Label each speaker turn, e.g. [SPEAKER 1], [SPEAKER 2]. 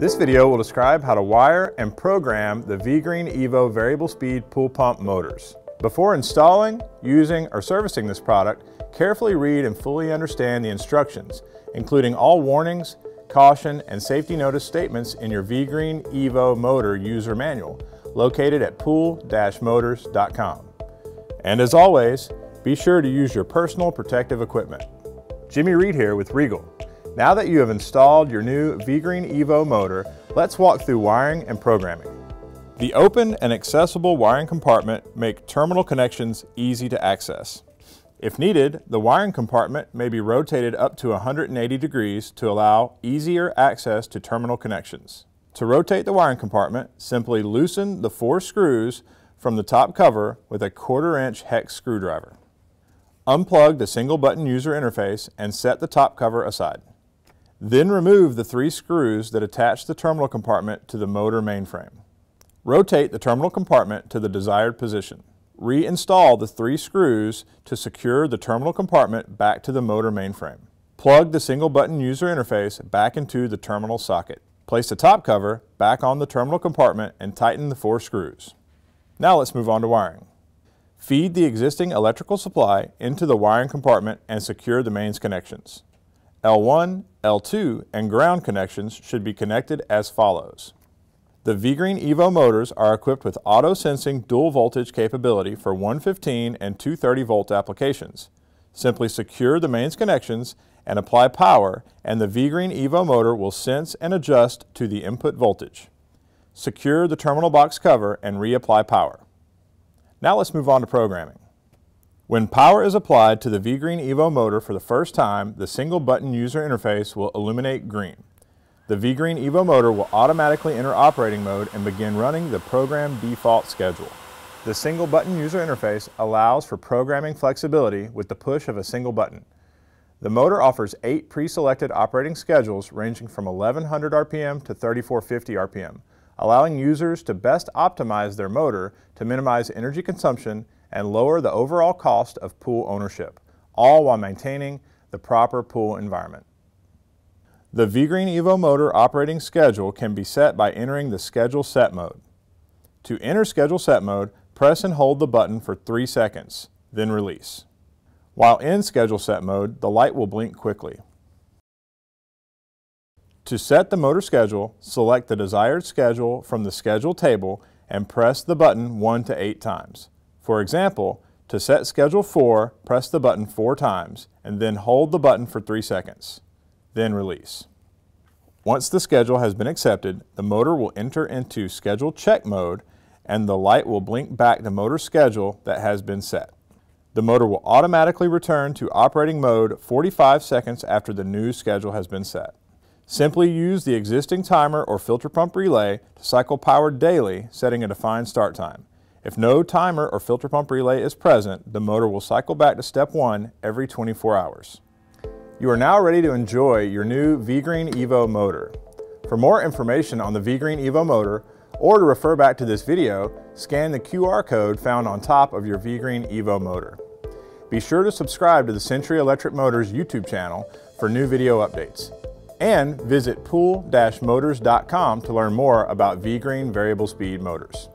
[SPEAKER 1] This video will describe how to wire and program the V-Green Evo variable speed pool pump motors. Before installing, using, or servicing this product, carefully read and fully understand the instructions, including all warnings, caution, and safety notice statements in your V-Green Evo motor user manual, located at pool-motors.com. And as always, be sure to use your personal protective equipment. Jimmy Reed here with Regal. Now that you have installed your new V-Green Evo motor, let's walk through wiring and programming. The open and accessible wiring compartment make terminal connections easy to access. If needed, the wiring compartment may be rotated up to 180 degrees to allow easier access to terminal connections. To rotate the wiring compartment, simply loosen the four screws from the top cover with a quarter inch hex screwdriver. Unplug the single button user interface and set the top cover aside. Then remove the three screws that attach the terminal compartment to the motor mainframe. Rotate the terminal compartment to the desired position. Reinstall the three screws to secure the terminal compartment back to the motor mainframe. Plug the single button user interface back into the terminal socket. Place the top cover back on the terminal compartment and tighten the four screws. Now let's move on to wiring. Feed the existing electrical supply into the wiring compartment and secure the mains connections. L1, L2, and ground connections should be connected as follows. The V-Green Evo motors are equipped with auto-sensing dual voltage capability for 115 and 230 volt applications. Simply secure the mains connections and apply power and the V-Green Evo motor will sense and adjust to the input voltage. Secure the terminal box cover and reapply power. Now let's move on to programming. When power is applied to the V-Green Evo motor for the first time, the single button user interface will illuminate green. The V-Green Evo motor will automatically enter operating mode and begin running the program default schedule. The single button user interface allows for programming flexibility with the push of a single button. The motor offers eight pre-selected operating schedules ranging from 1100 RPM to 3450 RPM, allowing users to best optimize their motor to minimize energy consumption and lower the overall cost of pool ownership, all while maintaining the proper pool environment. The V-Green Evo motor operating schedule can be set by entering the Schedule Set mode. To enter Schedule Set mode, press and hold the button for 3 seconds, then release. While in Schedule Set mode, the light will blink quickly. To set the motor schedule, select the desired schedule from the schedule table and press the button 1 to 8 times. For example, to set schedule 4, press the button 4 times and then hold the button for 3 seconds. Then release. Once the schedule has been accepted, the motor will enter into schedule check mode and the light will blink back the motor schedule that has been set. The motor will automatically return to operating mode 45 seconds after the new schedule has been set. Simply use the existing timer or filter pump relay to cycle power daily, setting a defined start time. If no timer or filter pump relay is present, the motor will cycle back to step one every 24 hours. You are now ready to enjoy your new V-Green Evo motor. For more information on the V-Green Evo motor, or to refer back to this video, scan the QR code found on top of your V-Green Evo motor. Be sure to subscribe to the Century Electric Motors YouTube channel for new video updates and visit pool-motors.com to learn more about V-Green variable speed motors.